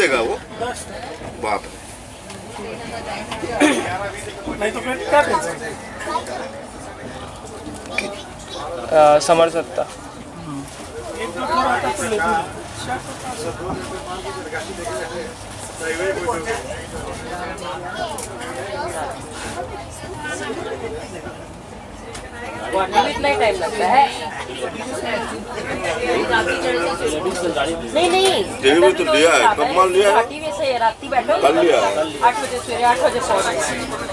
देगा वो? बाप नहीं तो फिर क्या कर? समर सत्ता। एक तो इतना ही टाइम लगता है। नहीं नहीं। डिलीवरी तो लिया है कब लिया है। राती बैठो। कल लिया है। आठ बजे सवेरे आठ बजे पहुँच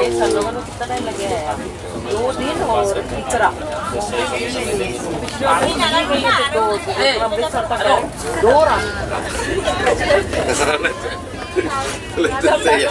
गए सब लोगों को कितना टाइम लगे है दो दिन और तीसरा पिछली बार नहीं गई तो दो अमृतसर तक दो रात सही